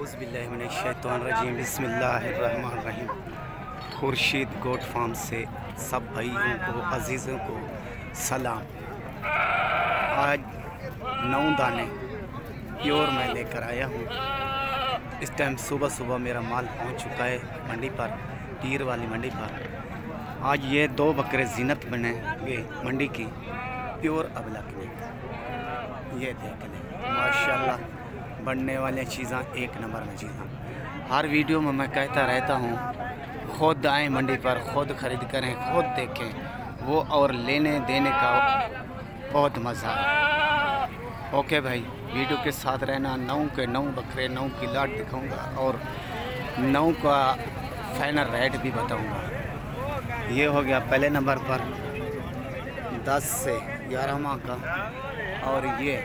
अज़बिल्लिनशैतरजीम बसमीम Khurshid goat farm से सब भाइयों को, अजीज़ों को सलाम। आज नौ दाने प्योर मैं लेकर आया हूँ। इस टाइम सुबह सुबह मेरा माल पहुँच चुका है मंडी पर पीर वाली मंडी पर। आज ये दो बकरे जीनत बनेंगे मंडी की, प्योर अबला के ये देख लें, माशाल्लाह। बनने वाली चीज़ें एक नंबर में चीज़ें। हर वीडियो में मैं कहता रहता हूँ, खुद आए मंडी पर, खुद ख़रीद करें, खुद देखें, वो और लेने देने का बहुत मज़ा है। ओके भाई, वीडियो के साथ रहना नौ के नौ बकरे नौ की लाट दिखाऊँगा और नौ का फाइनल रेट भी बताऊँगा। ये हो गया पहले नंबर पर दस से ग्यारह माह का और ये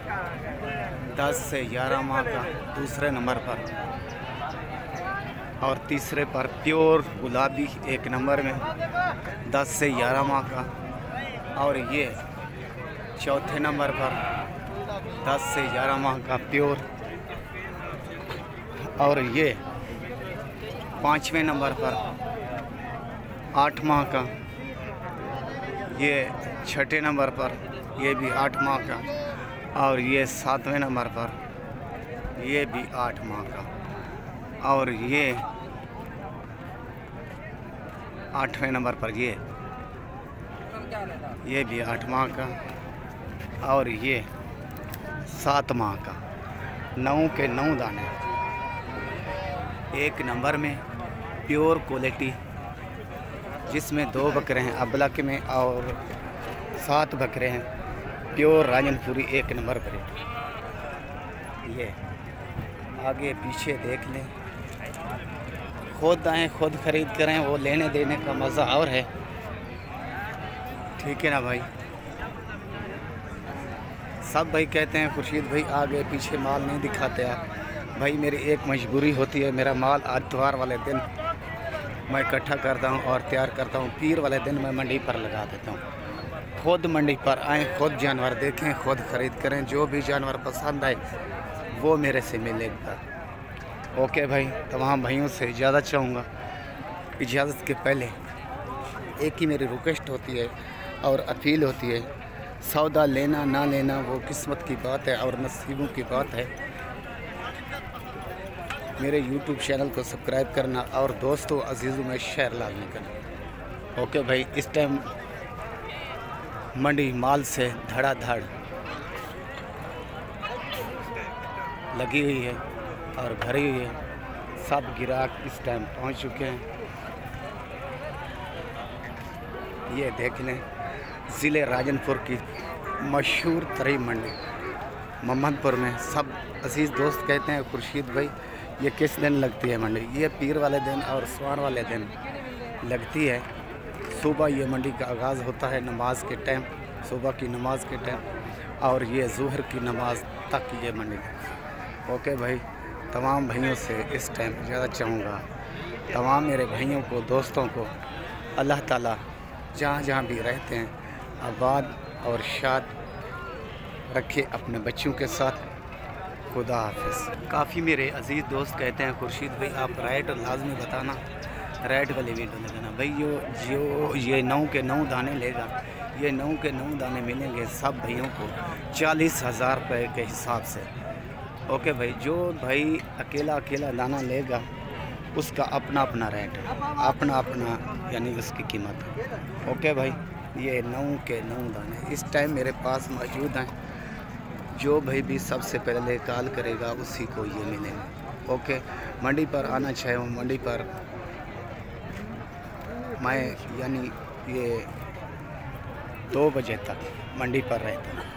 दस से ग्यारह माह का दूसरे नंबर पर। और तीसरे पर प्योर गुलाबी एक नंबर में दस से ग्यारह माह का। और ये चौथे नंबर पर दस से ग्यारह माह का प्योर। और ये पाँचवें नंबर पर आठ माह का। ये छठे नंबर पर ये भी आठ माह का। और ये सातवें नंबर पर, ये भी आठ माह का। और ये आठवें नंबर पर ये ये भी आठ माह का और ये सात माह का। नौ के नौ दाने। एक नंबर में प्योर क्वालिटी, जिसमें दो बकरे हैं, अबलक में और सात बकरे हैं। प्योर राजनपुरी एक नंबर पर ये, आगे पीछे देख लें। खुद आएँ, खुद ख़रीद करें, वो लेने देने का मज़ा और है। ठीक है ना भाई? सब भाई कहते हैं, खुर्शीद भाई, आगे पीछे माल नहीं दिखाते आप। भाई, मेरी एक मजबूरी होती है, मेरा माल आतवार वाले दिन मैं इकट्ठा करता हूँ और तैयार करता हूँ। पीर वाले दिन मैं मंडी पर लगा देता हूँ। खुद मंडी पर आएँ, खुद जानवर देखें, खुद ख़रीद करें, जो भी जानवर पसंद आए, वो मेरे से मिलेगा ओके भाई, तमाम भाइयों से इजाज़त चाहूँगा। इजाज़त के पहले एक ही मेरी रिक्वेस्ट होती है और अपील होती है, सौदा लेना ना लेना वो किस्मत की बात है और नसीबों की बात है। मेरे यूट्यूब चैनल को सब्सक्राइब करना और दोस्तों, अजीज़ों में शेयर लाजमी करना ओके भाई, इस टाइम मंडी माल से धड़ाधड़ लगी हुई है और भरी हुई है। सब गिराक इस टाइम पहुँच चुके हैं। ये देख लें ज़िले राजनपुर की मशहूर तरी मंडी, मोहम्मदपुर में। सब अज़ीज़ दोस्त कहते हैं, खुर्शीद भाई, ये किस दिन लगती है मंडी? ये पीर वाले दिन और स्वार वाले दिन लगती है। सुबह ये मंडी का आगाज़ होता है नमाज़ के टाइम, सुबह की नमाज़ के टाइम, और ये जहर की नमाज़ तक ये मंडी ओके भाई, तमाम भाइयों से इस टाइम ज़्यादा चाहूँगा। तमाम मेरे भाइयों को, दोस्तों को, अल्लाह ताला जहाँ जहाँ भी रहते हैं, आबाद और शाद रखे अपने बच्चों के साथ। खुदा हाफ़ काफ़ी मेरे अज़ीज़ दोस्त कहते हैं खुर्शीद भाई, आप राइट और लाजमी बताना। रेड वाली वीडियो लगाना भाई यो जो ये नौ के नौ दाने लेगा ये नौ के नौ दाने मिलेंगे सब भाइयों को चालीस हज़ार रुपये के हिसाब से। ओके भाई, जो भाई अकेला अकेला दाना लेगा, उसका अपना अपना रेट अपना अपना, यानी उसकी कीमत ओके भाई, ये नौ के नौ दाने इस टाइम मेरे पास मौजूद हैं। जो भाई भी सबसे पहले कॉल करेगा, उसी को ये मिलेंगे। ओके, मंडी पर आना चाहे वो मंडी पर मैं यानी ये दो बजे तक मंडी पर रहता